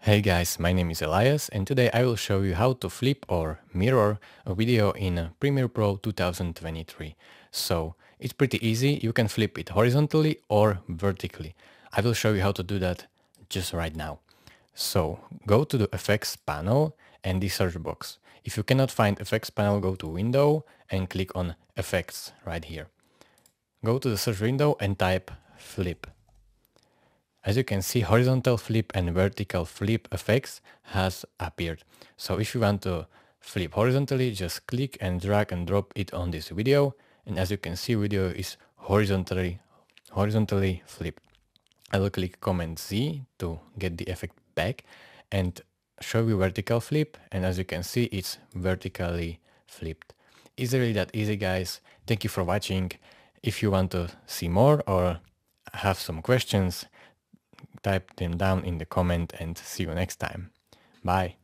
Hey guys, my name is Elias and today I will show you how to flip or mirror a video in Premiere Pro 2023. So it's pretty easy, you can flip it horizontally or vertically. I will show you how to do that just right now. So go to the effects panel and the search box. If you cannot find effects panel, go to window and click on effects right here. Go to the search window and type flip. As you can see, horizontal flip and vertical flip effects has appeared. So if you want to flip horizontally, just click and drag and drop it on this video. And as you can see, video is horizontally, horizontally flipped. I will click Command Z to get the effect back and show you vertical flip. And as you can see, it's vertically flipped. Is really that easy, guys. Thank you for watching. If you want to see more or have some questions, type them down in the comment and see you next time. Bye.